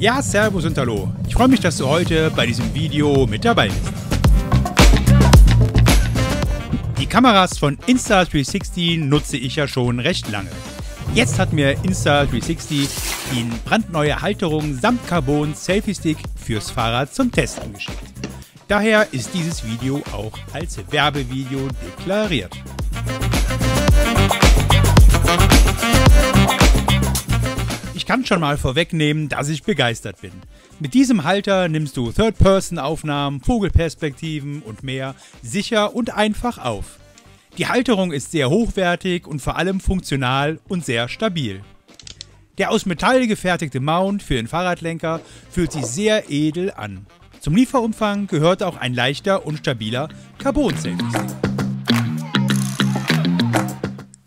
Ja, Servus und Hallo. Ich freue mich, dass du heute bei diesem Video mit dabei bist. Die Kameras von Insta360 nutze ich ja schon recht lange. Jetzt hat mir Insta360 die brandneue Halterung samt Carbon Selfie Stick fürs Fahrrad zum Testen geschickt. Daher ist dieses Video auch als Werbevideo deklariert. Kann schon mal vorwegnehmen, dass ich begeistert bin. Mit diesem Halter nimmst du Third-Person-Aufnahmen, Vogelperspektiven und mehr sicher und einfach auf. Die Halterung ist sehr hochwertig und vor allem funktional und sehr stabil. Der aus Metall gefertigte Mount für den Fahrradlenker fühlt sich sehr edel an. Zum Lieferumfang gehört auch ein leichter und stabiler Carbon-Selfie-Stick.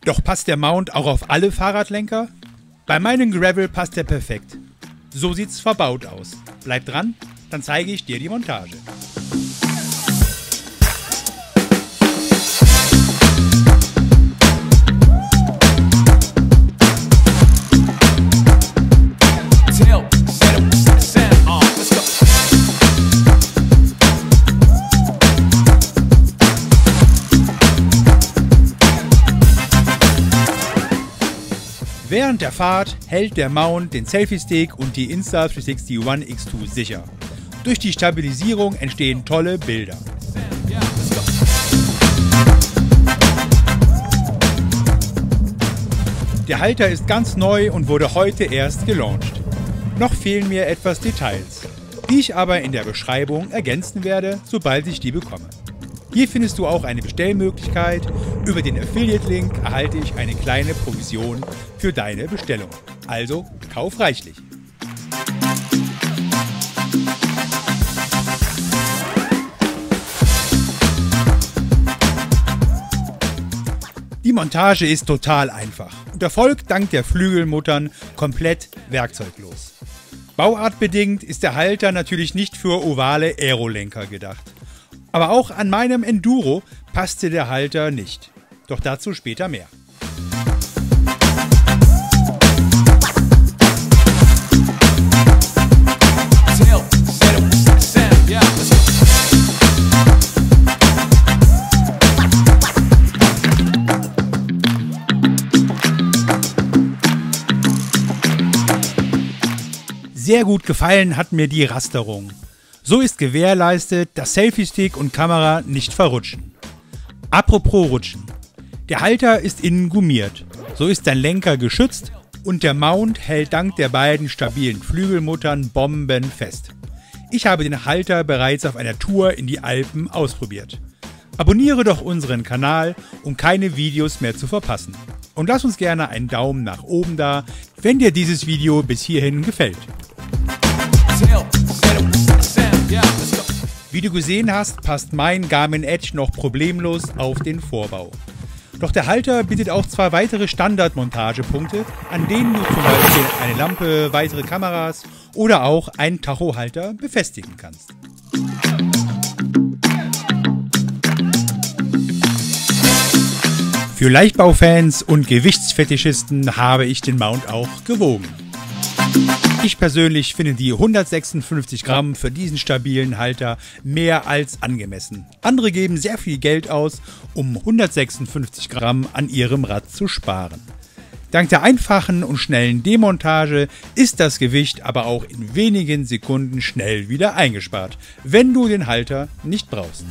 Doch passt der Mount auch auf alle Fahrradlenker? Bei meinem Gravel passt er perfekt. So sieht's verbaut aus. Bleib dran, dann zeige ich dir die Montage. Während der Fahrt hält der Mount den Selfie-Stick und die Insta360 One X2 sicher. Durch die Stabilisierung entstehen tolle Bilder. Der Halter ist ganz neu und wurde heute erst gelauncht. Noch fehlen mir etwas Details, die ich aber in der Beschreibung ergänzen werde, sobald ich die bekomme. Hier findest du auch eine Bestellmöglichkeit. Über den Affiliate-Link erhalte ich eine kleine Provision für deine Bestellung. Also kauf reichlich. Die Montage ist total einfach und erfolgt dank der Flügelmuttern komplett werkzeuglos. Bauartbedingt ist der Halter natürlich nicht für ovale Aerolenker gedacht. Aber auch an meinem Enduro passte der Halter nicht. Doch dazu später mehr. Sehr gut gefallen hat mir die Rasterung. So ist gewährleistet, dass Selfie-Stick und Kamera nicht verrutschen. Apropos Rutschen. Der Halter ist innen gummiert. So ist dein Lenker geschützt und der Mount hält dank der beiden stabilen Flügelmuttern bombenfest. Ich habe den Halter bereits auf einer Tour in die Alpen ausprobiert. Abonniere doch unseren Kanal, um keine Videos mehr zu verpassen. Und lass uns gerne einen Daumen nach oben da, wenn dir dieses Video bis hierhin gefällt. Wie du gesehen hast, passt mein Garmin Edge noch problemlos auf den Vorbau. Doch der Halter bietet auch zwei weitere Standardmontagepunkte, an denen du zum Beispiel eine Lampe, weitere Kameras oder auch einen Tachohalter befestigen kannst. Für Leichtbaufans und Gewichtsfetischisten habe ich den Mount auch gewogen. Ich persönlich finde die 156 Gramm für diesen stabilen Halter mehr als angemessen. Andere geben sehr viel Geld aus, um 156 Gramm an ihrem Rad zu sparen. Dank der einfachen und schnellen Demontage ist das Gewicht aber auch in wenigen Sekunden schnell wieder eingespart, wenn du den Halter nicht brauchst.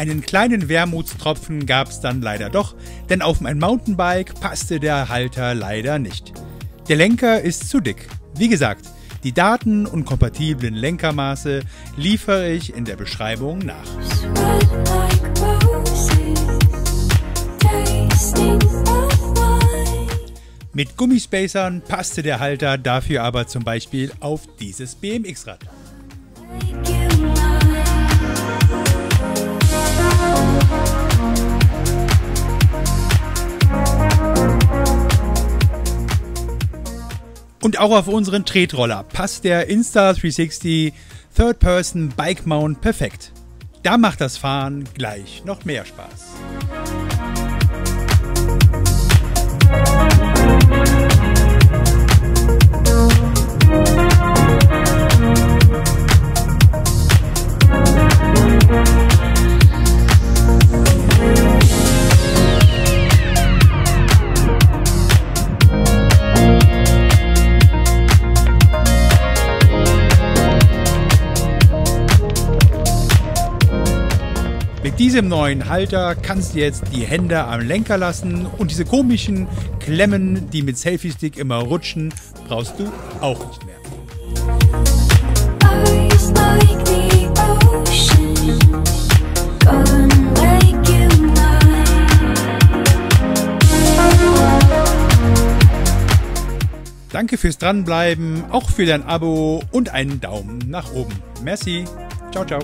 Einen kleinen Wermutstropfen gab es dann leider doch, denn auf mein Mountainbike passte der Halter leider nicht. Der Lenker ist zu dick. Wie gesagt, die Daten und kompatiblen Lenkermaße liefere ich in der Beschreibung nach. Mit Gummispacern passte der Halter dafür aber zum Beispiel auf dieses BMX-Rad. Und auch auf unseren Tretroller passt der Insta360 Third Person Bike Mount perfekt. Da macht das Fahren gleich noch mehr Spaß. Diesem neuen Halter kannst du jetzt die Hände am Lenker lassen und diese komischen Klemmen, die mit Selfie-Stick immer rutschen, brauchst du auch nicht mehr. Danke fürs Dranbleiben, auch für dein Abo und einen Daumen nach oben. Merci. Ciao, ciao.